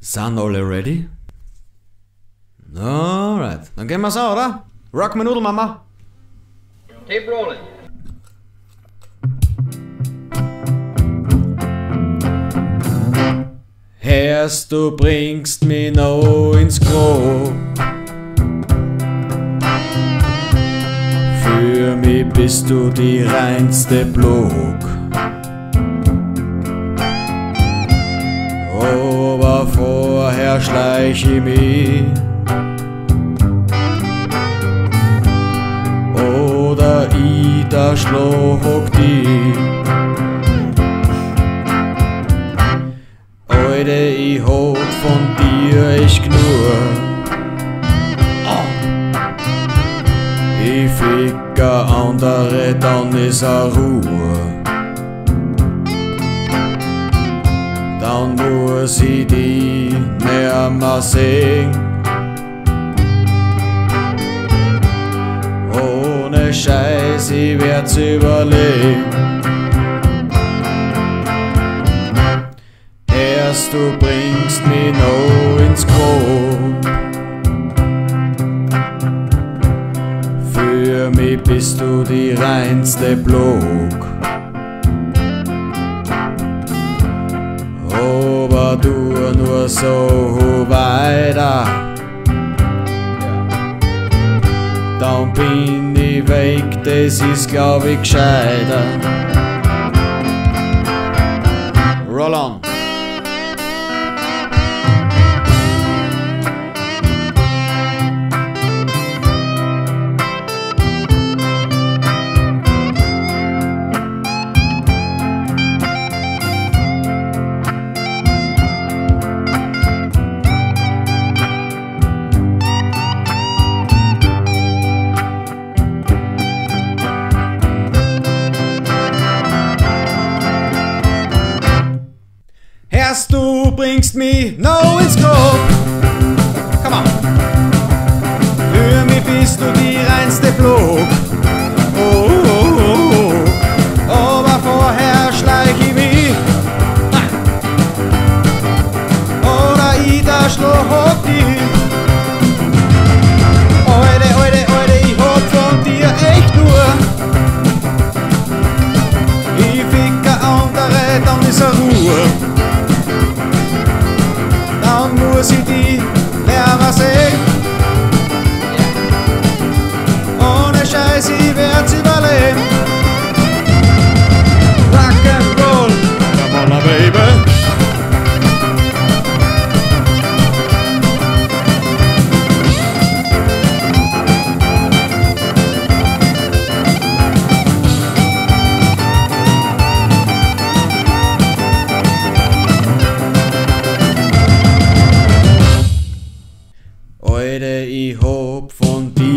Sind alle ready? Alright, dann gehen wir's an, oder? Rock me Nudel, Mama. Tape rolling. Herrst, du bringst mich noch ins Grab. Für mich bist du die reinste Blog. Schleich ich mich. Oder ich da schlag die. Alter, ich hab von dir echt genug. Ich fick andere, dann ist a Ruhe. Muss ich die mehr mal sehen. Ohne Scheiß, ich werd's überleben. Erst du bringst mich noch ins Grab. Für mich bist du die reinste Blog. So weiter. Dann bin ich weg, das ist glaub ich gescheiter. Roll on. Erst du bringst mich no ins Grab. Come on. Für mich bist du die reinste Blog. Oh, oh, oh, oh. Aber vorher schleich ich mich. Ha. Oder ich da schlag die. Dann muss ich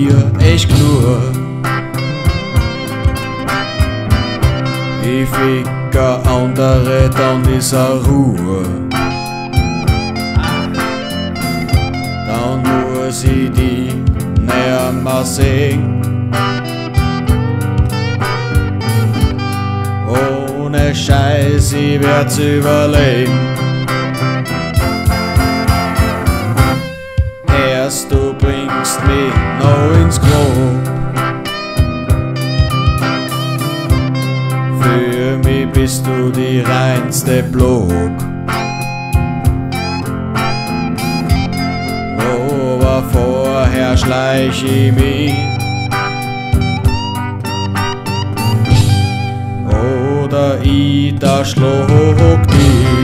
dir echt genug. Ich fick a andere, dann a Ruhe. Dann muss ich die näher mal sehen. Ohne Scheiß, ich werd's überleben. Erst du bringst mich noch ins Grab. Für mich bist du die reinste Blog. Aber vorher schleich ich mich. Oder ich da schlag dich.